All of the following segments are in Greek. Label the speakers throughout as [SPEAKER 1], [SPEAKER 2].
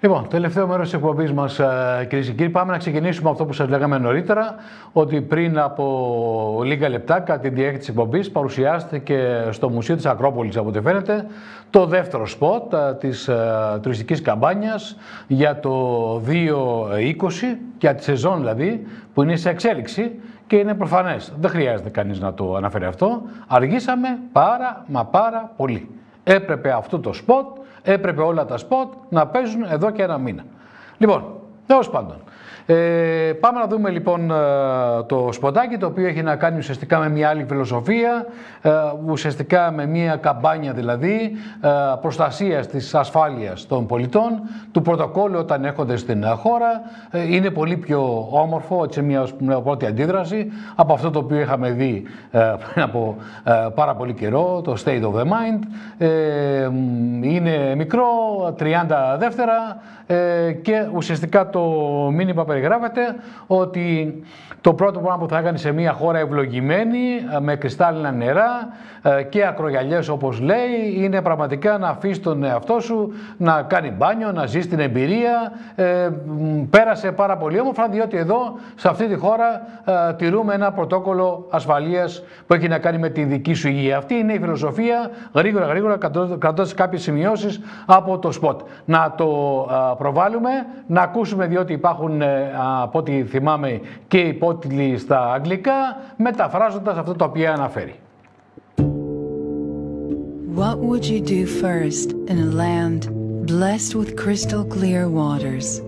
[SPEAKER 1] Λοιπόν, τελευταίο μέρος της εκπομπής μας, ε, κυρίες και κύριοι, πάμε να ξεκινήσουμε αυτό που σας λέγαμε νωρίτερα, ότι πριν από λίγα λεπτά, κατά τη διάρκεια της εκπομπής, παρουσιάστηκε στο Μουσείο της Ακρόπολης, από ό,τι φαίνεται, το δεύτερο σποτ της ε, τουριστικής καμπάνιας για το 2020, για τη σεζόν δηλαδή, που είναι σε εξέλιξη και είναι προφανές. Δεν χρειάζεται κανείς να το αναφέρει αυτό. Αργήσαμε πάρα μα πάρα πολύ. Έπρεπε αυτό το σποτ έπρεπε όλα τα σποτ να παίζουν εδώ και ένα μήνα. Λοιπόν, τέλος πάντων, ε, πάμε να δούμε λοιπόν ε, το σποτάκι το οποίο έχει να κάνει ουσιαστικά με μια άλλη φιλοσοφία, ε, ουσιαστικά με μια καμπάνια δηλαδή ε, προστασίας της ασφάλειας των πολιτών, του πρωτοκόλλου όταν έρχονται στην χώρα. Ε, είναι πολύ πιο όμορφο, έτσι μια, μια πρώτη αντίδραση από αυτό το οποίο είχαμε δει πριν από πάρα πολύ καιρό, το State of the Mind. είναι μικρό, 30 δεύτερα και ουσιαστικά το μήνυμα περιγράφεται ότι το πρώτο πράγμα που θα έκανε σε μια χώρα ευλογημένη, ε, με κρυστάλλινα νερά ε, και ακρογιαλιές όπως λέει, είναι πραγματικά να αφήσεις τον εαυτό σου να κάνει μπάνιο, να ζεις την εμπειρία. Ε, πέρασε πάρα πολύ όμορφα, διότι εδώ, σε αυτή τη χώρα, τηρούμε ένα πρωτόκολλο ασφαλείας που έχει να κάνει με τη δική σου υγεία. Αυτή είναι η φιλοσοφία, γρήγορα γρήγορα κρατώντας κάποιες σημειώσεις από το σποτ. Να το προβάλλουμε, να ακούσουμε διότι υπάρχουν από ό,τι θυμάμαι και υπότιτλοι στα αγγλικά, μεταφράζοντας αυτό το οποίο αναφέρει. What would you do first in a land blessed with crystal clear waters,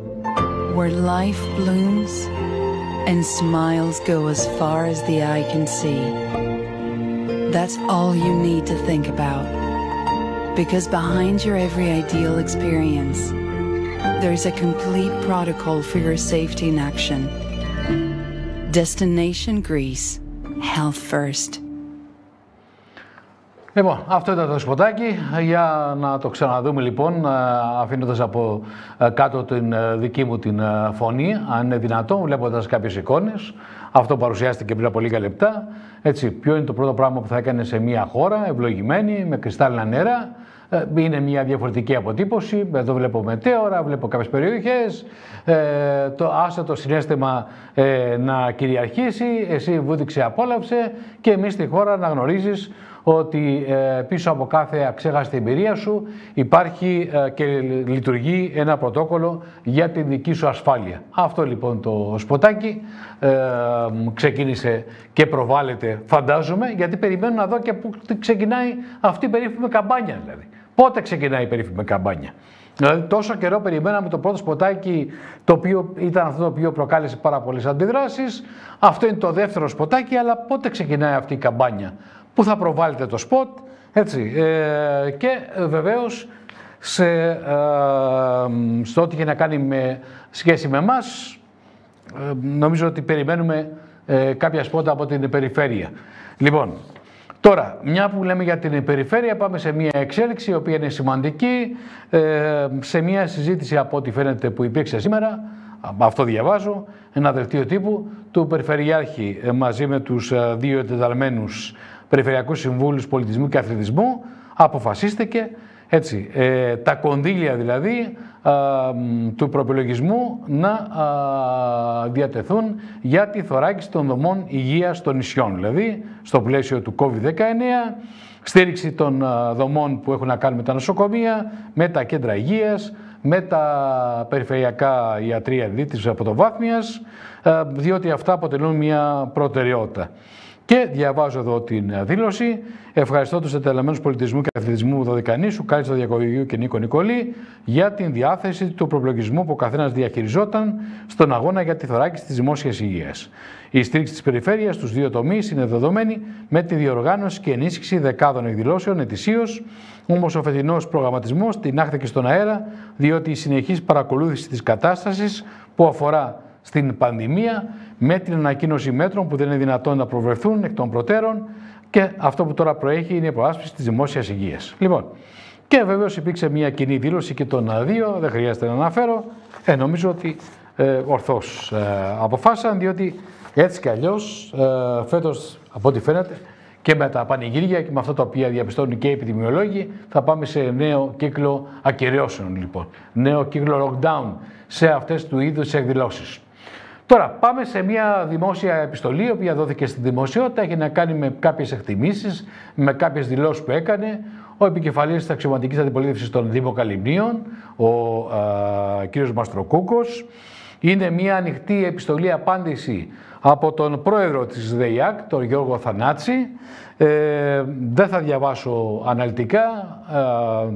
[SPEAKER 1] where life blooms and smiles go as far as the eye can see? That's all you need to think about. Because behind your every ideal experience, there's a complete protocol for your safety in action. Destination Greece. Health first. Λοιπόν, αυτό ήταν το σποτάκι. Για να το ξαναδούμε λοιπόν, αφήνοντας από κάτω την δική μου την φωνή, αν είναι δυνατόν, βλέποντας κάποιες εικόνες. Αυτό παρουσιάστηκε πριν από λίγα λεπτά. Έτσι, ποιο είναι το πρώτο πράγμα που θα έκανε σε μια χώρα, ευλογημένη, με κρυστάλλινα νερά, ε, είναι μια διαφορετική αποτύπωση. Εδώ βλέπω μετέωρα, βλέπω κάποιες περιοχές. Ε, το άσε το συνέστημα ε, να κυριαρχήσει, εσύ βούτυξε απόλαυσε και εμείς στη χώρα να γνωρίζεις ότι ε, πίσω από κάθε αξέχαστη εμπειρία σου υπάρχει ε, και λειτουργεί ένα πρωτόκολλο για την δική σου ασφάλεια. Αυτό λοιπόν το σποτάκι ε, ξεκίνησε και προβάλλεται φαντάζομαι γιατί περιμένω να δω και πού ξεκινάει αυτή η περίφημη καμπάνια δηλαδή. Πότε ξεκινάει η περίφημη καμπάνια. Δηλαδή, τόσο καιρό περιμέναμε το πρώτο σποτάκι, το οποίο ήταν αυτό το οποίο προκάλεσε πάρα πολλές αντιδράσεις. Αυτό είναι το δεύτερο σποτάκι, αλλά πότε ξεκινάει αυτή η καμπάνια; Πού θα προβάλλετε το σποτ, έτσι. Ε, και ε, βεβαίως σε, ε, στο ό,τι έχει να κάνει με σχέση με εμάς, ε, νομίζω ότι περιμένουμε ε, κάποια σπότα από την περιφέρεια. Λοιπόν, Τώρα, μια που λέμε για την περιφέρεια, πάμε σε μια εξέλιξη η οποία είναι σημαντική, ε, σε μια συζήτηση από ό,τι φαίνεται που υπήρξε σήμερα, αυτό διαβάζω, ένα δελτίο τύπου του Περιφερειάρχη ε, μαζί με τους ε, δύο εντεταλμένους Περιφερειακούς Συμβούλους Πολιτισμού και Αθλητισμού αποφασίστηκε έτσι, τα κονδύλια δηλαδή του προπολογισμού να διατεθούν για τη θωράκιση των δομών υγείας των νησιών. Δηλαδή, στο πλαίσιο του COVID-19, στήριξη των δομών που έχουν να κάνουν με τα νοσοκομεία, με τα κέντρα υγείας, με τα περιφερειακά ιατρία δηλαδή της αποδοβάθμιας, διότι αυτά αποτελούν μια προτεραιότητα. Και διαβάζω εδώ την δήλωση. Ευχαριστώ τους εντελεμένου πολιτισμού και αθλητισμού Δωδεκανήσου, Κάλιστο Διακοδηγίου και Νίκο Νικολή, για την διάθεση του προπλογισμού που ο καθένας διαχειριζόταν στον αγώνα για τη θωράκιση της δημόσιας υγείας. Η στήριξη της περιφέρειας στους δύο τομείς είναι δεδομένη με τη διοργάνωση και ενίσχυση δεκάδων εκδηλώσεων ετησίως, όμως ο φετινός προγραμματισμός την άχθηκε στον αέρα, διότι η συνεχής παρακολούθηση της κατάστασης που αφορά στην πανδημία με την ανακοίνωση μέτρων που δεν είναι δυνατόν να προβλεφθούν εκ των προτέρων και αυτό που τώρα προέχει είναι η προάσπιση της δημόσιας υγείας. Λοιπόν, και βεβαίως υπήρξε μια κοινή δήλωση και των δύο, δεν χρειάζεται να αναφέρω, ε, νομίζω ότι ε, ορθώς ε, αποφάσισαν, διότι έτσι κι αλλιώς ε, φέτος από ό,τι φαίνεται και με τα πανηγύρια και με αυτά τα οποία διαπιστώνουν και οι επιδημιολόγοι θα πάμε σε νέο κύκλο ακυρώσεων λοιπόν. Νέο κύκλο lockdown σε αυτές του είδους εκδηλώσεις. Τώρα πάμε σε μια δημόσια επιστολή, η οποία δόθηκε στη δημοσιότητα, έχει να κάνει με κάποιες εκτιμήσεις, με κάποιες δηλώσεις που έκανε ο επικεφαλής της αξιωματικής αντιπολίτευσης των Δήμων Καλυμνίων, ο α, κ. Μαστροκούκος. Είναι μια ανοιχτή επιστολή απάντηση από τον πρόεδρο της ΔΕΙΑΚ, τον Γιώργο Θανάτση. Ε, δεν θα διαβάσω αναλυτικά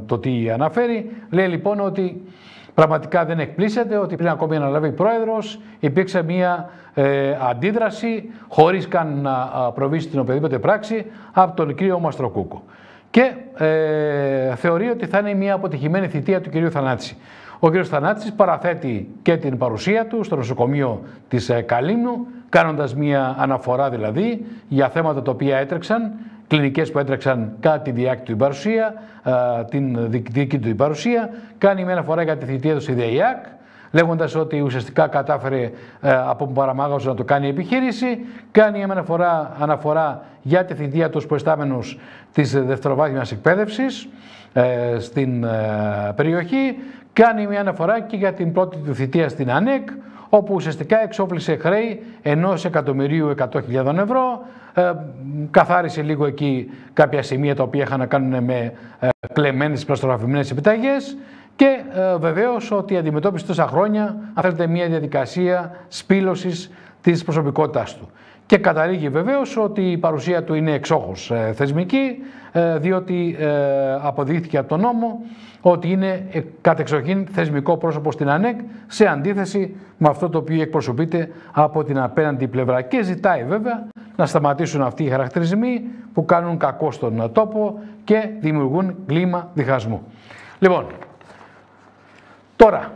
[SPEAKER 1] το τι αναφέρει. Λέει λοιπόν ότι πραγματικά δεν εκπλήσεται ότι πριν ακόμη αναλάβει πρόεδρος υπήρξε μια ε, αντίδραση χωρίς καν να προβεί στην οποιαδήποτε πράξη από τον κύριο Μαστροκούκο. Και ε, θεωρεί ότι θα είναι μια αποτυχημένη θητεία του κυρίου Θανάτση. Ο κ. Θανάτσης παραθέτει και την παρουσία του στο νοσοκομείο της ε, Καλύμνου, κάνοντας μια αναφορά δηλαδή για θέματα τα οποία έτρεξαν, κλινικές που έτρεξαν κατά τη διάρκεια του παρουσία, ε, την δική του παρουσία, κάνει μια αναφορά για τη θητεία του στη ΔΕΙΑΚ, λέγοντας ότι ουσιαστικά κατάφερε ε, από παραμάγαζο να το κάνει επιχείρηση, κάνει μια αναφορά, αναφορά για τη θητεία του προϊστάμενους της δευτεροβάθμιας εκπαίδευσης στην περιοχή, κάνει μια αναφορά και για την πρώτη του θητεία στην ΑΝΕΚ, όπου ουσιαστικά εξόφλησε χρέη ενός εκατομμυρίου 100.000 ευρώ, ε, καθάρισε λίγο εκεί κάποια σημεία τα οποία είχαν να κάνουν με ε, κλεμμένες προστροφημένες επιταγές και ε, βεβαίως ότι αντιμετώπισε τόσα χρόνια, αν θέλετε, μια διαδικασία σπήλωσης της προσωπικότητάς του. Και καταλήγει βεβαίως ότι η παρουσία του είναι εξόχως ε, θεσμική, ε, διότι ε, αποδείχθηκε από τον νόμο ότι είναι κατεξοχήν θεσμικό πρόσωπο στην ΑΝΕΚ σε αντίθεση με αυτό το οποίο εκπροσωπείται από την απέναντι πλευρά. Και ζητάει βέβαια να σταματήσουν αυτοί οι χαρακτηρισμοί που κάνουν κακό στον τόπο και δημιουργούν κλίμα διχασμού. Λοιπόν, τώρα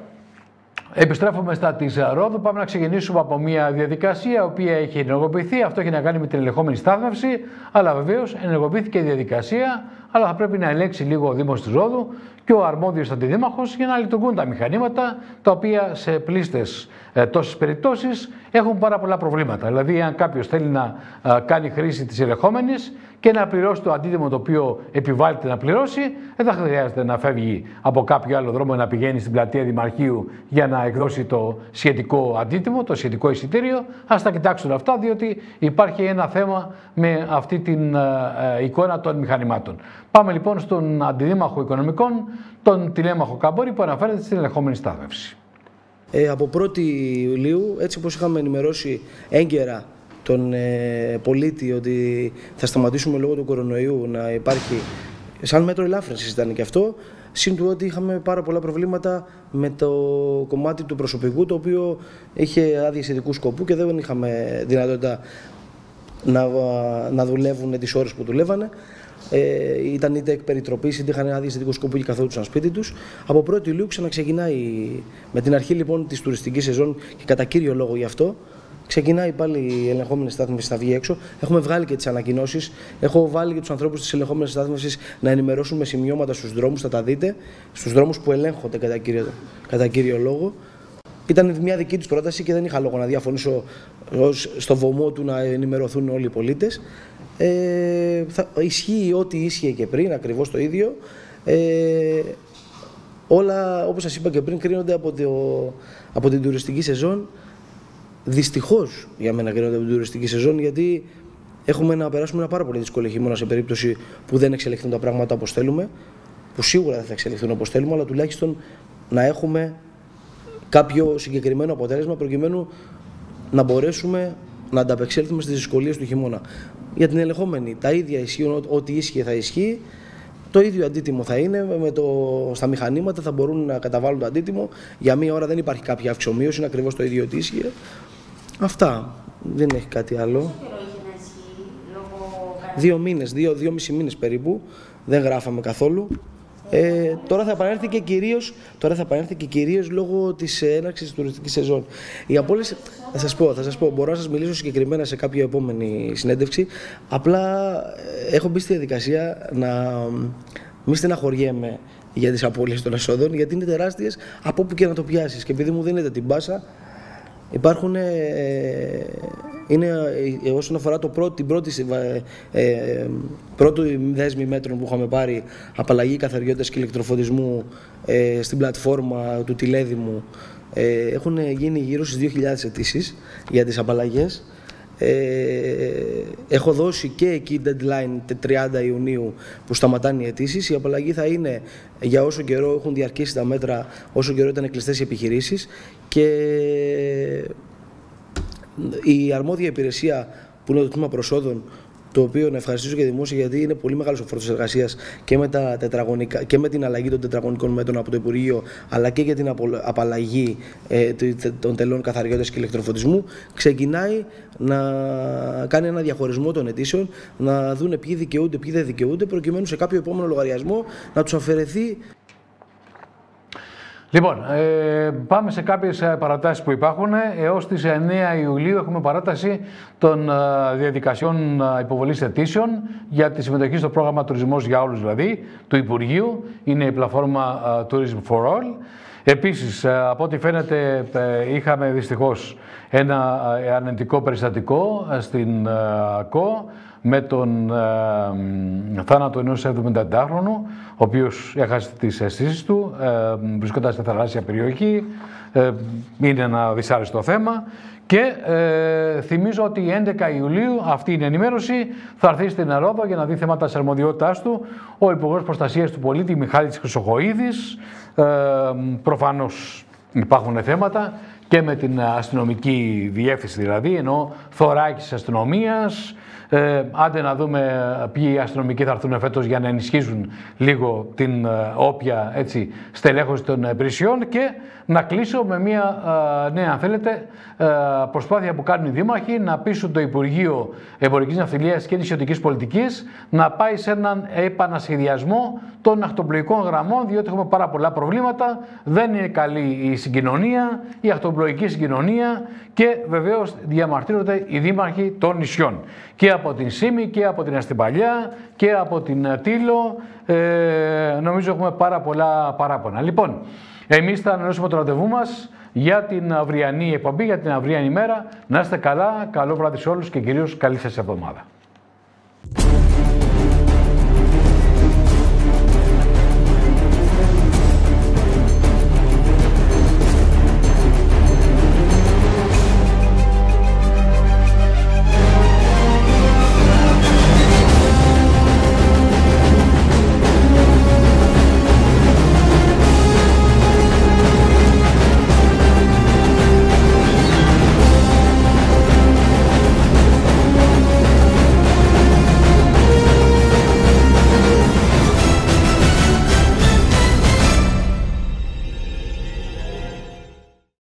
[SPEAKER 1] Επιστρέφουμε στα της Ρόδου. Πάμε να ξεκινήσουμε από μια διαδικασία η οποία έχει ενεργοποιηθεί. Αυτό έχει να κάνει με την ελεγχόμενη στάθμευση. Αλλά βεβαίως ενεργοποιήθηκε η διαδικασία. Αλλά θα πρέπει να ελέγξει λίγο ο Δήμος της Ρόδου και ο αρμόδιος αντιδήμαρχος για να λειτουργούν τα μηχανήματα τα οποία σε πλήστες ε, τόσες περιπτώσεις έχουν πάρα πολλά προβλήματα. Δηλαδή, αν κάποιος θέλει να ε, κάνει χρήση της ελεγχόμενης και να πληρώσει το αντίτιμο το οποίο επιβάλλεται να πληρώσει, δεν θα χρειάζεται να φεύγει από κάποιο άλλο δρόμο να πηγαίνει στην πλατεία Δημαρχείου για να εκδώσει το σχετικό αντίτιμο, το σχετικό εισιτήριο. Α τα κοιτάξουν αυτά, διότι υπάρχει ένα θέμα με αυτή την ε, ε, εικόνα των μηχανημάτων. Πάμε λοιπόν στον Αντιδήμαρχο Οικονομικών, τον τηλέμαχο Καμπόρη, που αναφέρεται στην ελεγχόμενη στάθμευση.
[SPEAKER 2] Ε, από 1η Ιουλίου, έτσι όπως είχαμε ενημερώσει έγκαιρα τον ε, πολίτη ότι θα σταματήσουμε λόγω του κορονοϊού να υπάρχει σαν μέτρο ελάφρυνσης ήταν και αυτό Συν του ότι είχαμε πάρα πολλά προβλήματα με το κομμάτι του προσωπικού το οποίο είχε άδειες ειδικού σκοπού και δεν είχαμε δυνατότητα να, να δουλεύουν τις ώρες που δουλεύανε. Ε, ήταν είτε εκ περιτροπής είτε είχαν άδειε ειδικού σκοπού και καθόντουσαν σπίτι τους. Από 1η Ιουλίου ξαναξεκινάει με την αρχή λοιπόν της τουριστικής σεζόν και κατά κύριο λόγο γι' αυτό Ξεκινάει πάλι η ελεγχόμενη στάθμευση, θα βγει έξω. Έχουμε βγάλει και τις ανακοινώσεις. Έχω βάλει και τους ανθρώπους της ελεγχόμενης στάθμευσης να ενημερώσουν με σημειώματα στους δρόμους, θα τα δείτε. Στους δρόμους που ελέγχονται κατά κύριο, κατά κύριο λόγο. Ήταν μια δική τους πρόταση και δεν είχα λόγο να διαφωνήσω στο βωμό του να ενημερωθούν όλοι οι πολίτες. Ε, ισχύει ό,τι ίσχυε και πριν, ακριβώς το ίδιο. Ε, όλα, όπως σας είπα και πριν, κρίνονται από, το, από την τουριστική σεζόν Δυστυχώς για μένα κρίνονται από την τουριστική σεζόν γιατί έχουμε να περάσουμε ένα πάρα πολύ δύσκολο χειμώνα σε περίπτωση που δεν εξελιχθούν τα πράγματα όπως θέλουμε. Που σίγουρα δεν θα εξελιχθούν όπως θέλουμε, αλλά τουλάχιστον να έχουμε κάποιο συγκεκριμένο αποτέλεσμα προκειμένου να μπορέσουμε να ανταπεξέλθουμε στις δυσκολίες του χειμώνα. Για την ελεγχόμενη, τα ίδια ισχύουν, ό,τι ίσχυε θα ισχύει. Το ίδιο αντίτιμο θα είναι, με το, στα μηχανήματα θα μπορούν να καταβάλουν το αντίτιμο. Για μία ώρα δεν υπάρχει κάποια αυξομοίωση, είναι ακριβώς το ίδιο ότι ίσχυε. Αυτά. Δεν έχει κάτι άλλο. Δύο μήνες, δύο, δύο μισή μήνες περίπου. Δεν γράφαμε καθόλου. Ε, τώρα θα επανέλθει και κυρίως, τώρα θα επανέλθει και κυρίως λόγω της έναρξης της τουριστικής σεζόν. Οι απόλυση, θα σας πω, θα σας πω, μπορώ να σας μιλήσω συγκεκριμένα σε κάποια επόμενη συνέντευξη. Απλά ε, έχω μπει στη διαδικασία να μην στεναχωριέμαι για τις απώλειες των εσόδων, γιατί είναι τεράστιες από όπου και να το πιάσεις. Και επειδή μου δίνετε την πάσα, Υπάρχουν, ε, είναι, ε, όσον αφορά το πρώτο, την πρώτη, ε, ε, πρώτο δέσμη μέτρων που είχαμε πάρει, απαλλαγή καθαριότητας και ηλεκτροφωτισμού ε, στην πλατφόρμα του τηλέδημου, ε, έχουν γίνει γύρω στις 2.000 αιτήσεις για τις απαλλαγές. Ε, έχω δώσει και εκεί deadline 30 Ιουνίου που σταματάνε οι αιτήσεις. Η απαλλαγή θα είναι για όσο καιρό έχουν διαρκήσει τα μέτρα, όσο καιρό ήταν κλειστές οι επιχειρήσεις. Και η αρμόδια υπηρεσία που είναι το τμήμα προσόδων το οποίο να ευχαριστήσω και δημόσια γιατί είναι πολύ μεγάλος ο φόρτος εργασίας και, με και με την αλλαγή των τετραγωνικών μέτρων από το Υπουργείο, αλλά και για την απαλλαγή ε, των τελών καθαριότητας και ηλεκτροφωτισμού. Ξεκινάει να κάνει ένα διαχωρισμό των αιτήσεων, να δουν ποιοι δικαιούνται, ποιοι δεν δικαιούνται, προκειμένου σε κάποιο επόμενο λογαριασμό να τους αφαιρεθεί
[SPEAKER 1] Λοιπόν, ε, πάμε σε κάποιες ε, παρατάσεις που υπάρχουν. Έως τις 9 Ιουλίου έχουμε παράταση των ε, διαδικασιών ε, υποβολής αιτήσεων για τη συμμετοχή στο πρόγραμμα Τουρισμός για όλους δηλαδή, του Υπουργείου. Είναι η πλατφόρμα Tourism for All. Επίσης, από ό,τι φαίνεται, είχαμε δυστυχώς ένα ανεντικό περιστατικό στην ΚΟ με τον ε, θάνατο ενός 74χρονου, ο οποίος έχασε τις αισθήσεις του, ε, βρισκόταν σε θαλάσσια περιοχή, ε, είναι ένα δυσάρεστο θέμα και ε, θυμίζω ότι 11 Ιουλίου αυτή είναι η ενημέρωση θα έρθει στην Ρόδο για να δει θέματα της αρμοδιότητάς του ο Υπουργός Προστασίας του Πολίτη Μιχάλης Χρυσοχοίδης. Ε, προφανώς υπάρχουν θέματα και με την αστυνομική διεύθυνση δηλαδή, ενώ θωράκης αστυνομίας, ε, άντε να δούμε ποιοι αστυνομικοί θα έρθουν φέτος για να ενισχύσουν λίγο την ε, όποια έτσι, στελέχωση των υπηρεσιών και να κλείσω με μια ε, νέα, αν θέλετε, ε, προσπάθεια που κάνουν οι δήμαρχοι να πείσουν το Υπουργείο Εμπορικής Ναυτιλίας και Νησιωτικής Πολιτικής να πάει σε έναν επανασχεδιασμό των αχτοπλοϊκών γραμμών, διότι έχουμε πάρα πολλά προβλήματα. Δεν είναι καλή η συγκοινωνία, η αχτοπλοϊκή συγκοινωνία και βεβαίως διαμαρτύρονται οι δήμαρχοι των νησιών. Και από την Σίμη και από την Αστυπαλιά και από την Τήλο. Ε, νομίζω έχουμε πάρα πολλά παράπονα. Λοιπόν, εμείς θα ανανεώσουμε το ραντεβού μας για την αυριανή εκπομπή, για την αυριανή ημέρα. Να είστε καλά, καλό βράδυ σε όλους και κυρίως καλή σας εβδομάδα.